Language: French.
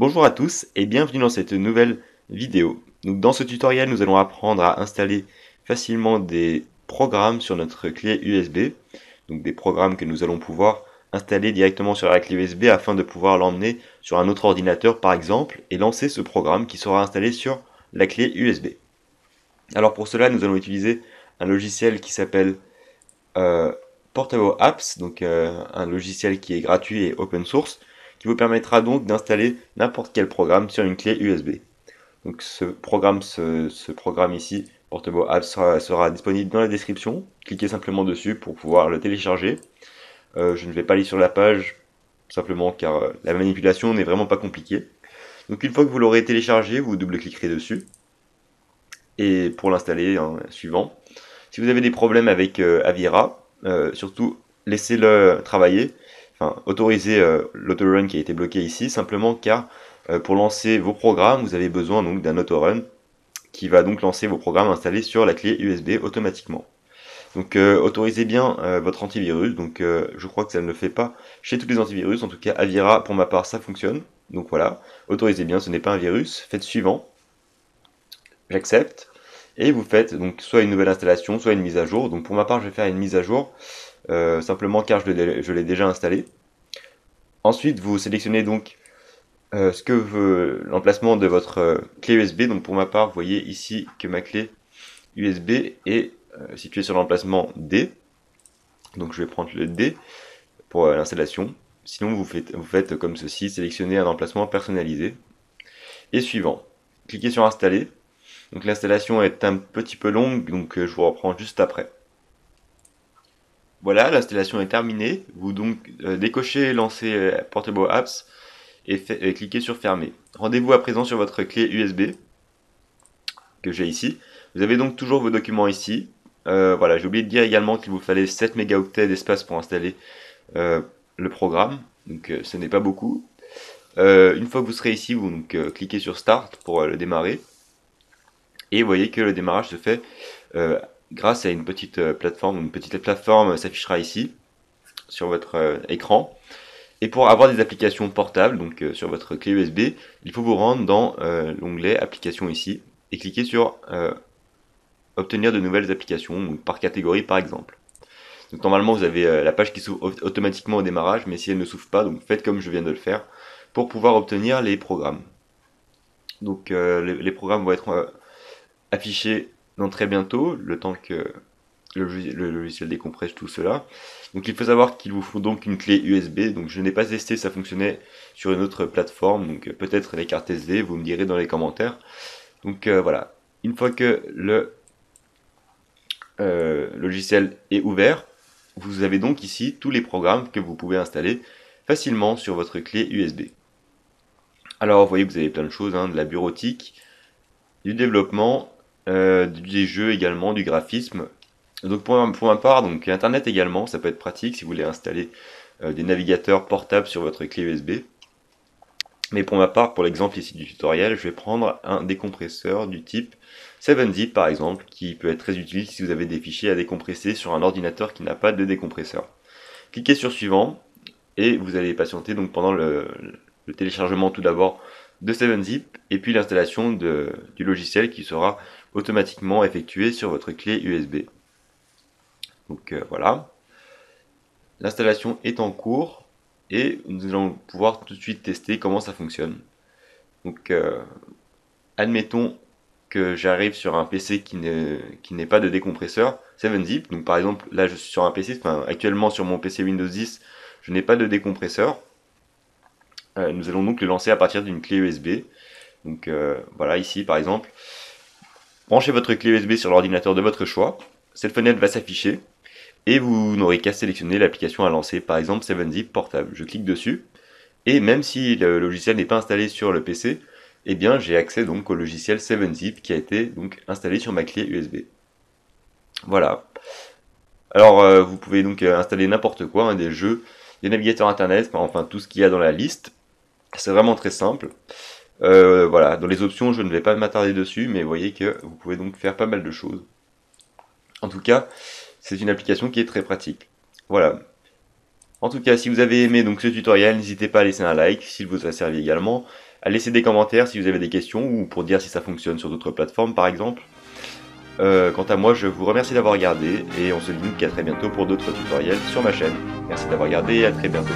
Bonjour à tous et bienvenue dans cette nouvelle vidéo. Dans ce tutoriel, nous allons apprendre à installer facilement des programmes sur notre clé USB. Des programmes que nous allons pouvoir installer directement sur la clé USB afin de pouvoir l'emmener sur un autre ordinateur par exemple et lancer ce programme qui sera installé sur la clé USB. Alors pour cela, nous allons utiliser un logiciel qui s'appelle euh, Portable Apps, donc euh, un logiciel qui est gratuit et open source qui vous permettra donc d'installer n'importe quel programme sur une clé USB. Donc ce programme, ici, Portable sera, disponible dans la description. Cliquez simplement dessus pour pouvoir le télécharger. Euh, je ne vais pas aller sur la page, simplement car euh, la manipulation n'est vraiment pas compliquée. Donc une fois que vous l'aurez téléchargé, vous double-cliquerez dessus. Et pour l'installer, hein, suivant. Si vous avez des problèmes avec euh, Avira, surtout laissez-le travailler enfin, autoriser euh, l'autorun qui a été bloqué ici, simplement car euh, pour lancer vos programmes, vous avez besoin donc d'un autorun qui va donc lancer vos programmes installés sur la clé USB automatiquement. Donc euh, autorisez bien votre antivirus, donc je crois que ça ne le fait pas chez tous les antivirus, en tout cas Avira pour ma part ça fonctionne. Donc voilà, autorisez bien, ce n'est pas un virus, faites suivant, j'accepte, et vous faites donc soit une nouvelle installation, soit une mise à jour. Donc pour ma part je vais faire une mise à jour, simplement car je l'ai déjà installé. Ensuite, vous sélectionnez donc euh, ce que veut l'emplacement de votre euh, clé USB. Donc pour ma part, vous voyez ici que ma clé USB est euh, située sur l'emplacement D. Donc je vais prendre le D pour l'installation. Sinon, vous faites, vous faites comme ceci, sélectionnez un emplacement personnalisé. Et suivant, cliquez sur installer. Donc l'installation est un petit peu longue, donc je vous reprends juste après. Voilà, l'installation est terminée. Vous donc euh, décochez lancer euh, Portable Apps et, cliquez sur fermer. Rendez-vous à présent sur votre clé USB que j'ai ici. Vous avez donc toujours vos documents ici. Euh, voilà, j'ai oublié de dire également qu'il vous fallait 7 mégaoctets d'espace pour installer le programme. Donc ce n'est pas beaucoup. une fois que vous serez ici, vous donc, cliquez sur Start pour le démarrer. Et vous voyez que le démarrage se fait grâce à une petite euh, plateforme. Une petite plateforme s'affichera ici sur votre euh, écran. Et pour avoir des applications portables, donc euh, sur votre clé USB, il faut vous rendre dans l'onglet Applications ici et cliquer sur Obtenir de nouvelles applications, par catégorie par exemple. Donc normalement vous avez la page qui s'ouvre automatiquement au démarrage, mais si elle ne s'ouvre pas, donc faites comme je viens de le faire pour pouvoir obtenir les programmes. Donc les, programmes vont être affichés très bientôt, le temps que le, logiciel décompresse tout cela. Donc il faut savoir qu'il vous faut donc une clé USB. Donc je n'ai pas testé, ça fonctionnait sur une autre plateforme. Donc peut-être les cartes SD, vous me direz dans les commentaires. Donc euh, voilà, une fois que le euh, logiciel est ouvert, vous avez donc ici tous les programmes que vous pouvez installer facilement sur votre clé USB. Alors vous voyez vous avez plein de choses, hein, de la bureautique, du développement, euh, des jeux également, du graphisme. Donc pour, ma part, donc Internet également, ça peut être pratique si vous voulez installer euh, des navigateurs portables sur votre clé USB. Mais pour ma part, pour l'exemple ici du tutoriel, je vais prendre un décompresseur du type 7zip par exemple, qui peut être très utile si vous avez des fichiers à décompresser sur un ordinateur qui n'a pas de décompresseur. Cliquez sur suivant et vous allez patienter donc pendant le, le téléchargement tout d'abord de 7zip et puis l'installation du logiciel qui sera automatiquement effectué sur votre clé USB. Donc euh, voilà. L'installation est en cours et nous allons pouvoir tout de suite tester comment ça fonctionne. Donc euh, admettons que j'arrive sur un PC qui n'est pas de décompresseur 7zip. Donc par exemple là je suis sur un PC, actuellement sur mon PC Windows 10 je n'ai pas de décompresseur. Euh, nous allons donc le lancer à partir d'une clé USB. Donc euh, voilà, ici par exemple, branchez votre clé USB sur l'ordinateur de votre choix. Cette fenêtre va s'afficher et vous n'aurez qu'à sélectionner l'application à lancer, par exemple 7zip portable. Je clique dessus et même si le logiciel n'est pas installé sur le PC, eh bien j'ai accès donc au logiciel 7zip qui a été donc installé sur ma clé USB. Voilà. Alors euh, vous pouvez donc installer n'importe quoi, hein, des jeux, des navigateurs internet, enfin tout ce qu'il y a dans la liste. C'est vraiment très simple. Euh, voilà, dans les options, je ne vais pas m'attarder dessus, mais vous voyez que vous pouvez donc faire pas mal de choses. En tout cas, c'est une application qui est très pratique. Voilà. En tout cas, si vous avez aimé donc ce tutoriel, n'hésitez pas à laisser un like s'il vous a servi également. à laisser des commentaires si vous avez des questions ou pour dire si ça fonctionne sur d'autres plateformes par exemple. Euh, quant à moi, je vous remercie d'avoir regardé et on se dit qu'à très bientôt pour d'autres tutoriels sur ma chaîne. Merci d'avoir regardé et à très bientôt.